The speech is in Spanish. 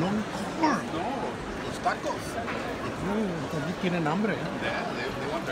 corn. No, los tacos. Mm, aquí tienen hambre. ¿eh? Yeah, they, they want